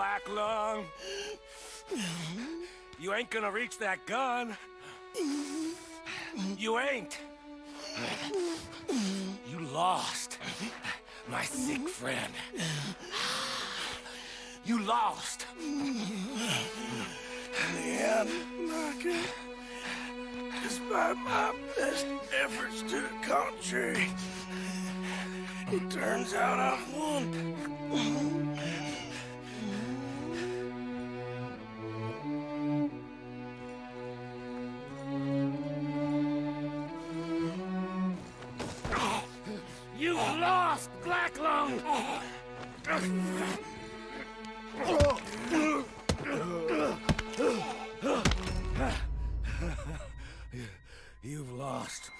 Black Lung. You ain't gonna reach that gun. You ain't. You lost, my sick friend. You lost. Yeah, Micah. Despite my best efforts to the contrary, it turns out I've won. You've lost, Black Lung! You've lost.